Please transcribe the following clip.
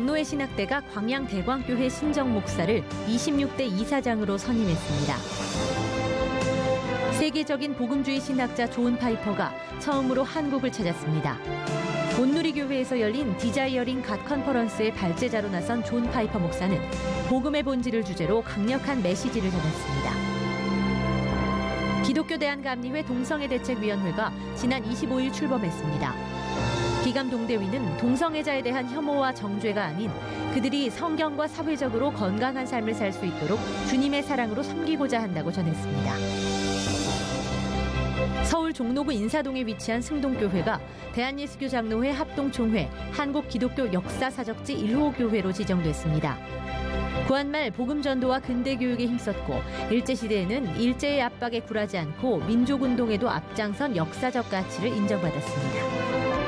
장로회 신학대가 광양 대광교회 신정 목사를 26대 이사장으로 선임했습니다. 세계적인 복음주의 신학자 존 파이퍼가 처음으로 한국을 찾았습니다. 온누리 교회에서 열린 Desiring God 컨퍼런스의 발제자로 나선 존 파이퍼 목사는 복음의 본질을 주제로 강력한 메시지를 전했습니다. 기독교 대한감리회 동성애 대책위원회가 지난 25일 출범했습니다. 기감 동대위는 동성애자에 대한 혐오와 정죄가 아닌 그들이 성경과 사회적으로 건강한 삶을 살 수 있도록 주님의 사랑으로 섬기고자 한다고 전했습니다. 서울 종로구 인사동에 위치한 승동교회가 대한예수교 장로회 합동총회 한국기독교 역사사적지 1호 교회로 지정됐습니다. 구한말 복음전도와 근대교육에 힘썼고 일제시대에는 일제의 압박에 굴하지 않고 민족운동에도 앞장선 역사적 가치를 인정받았습니다.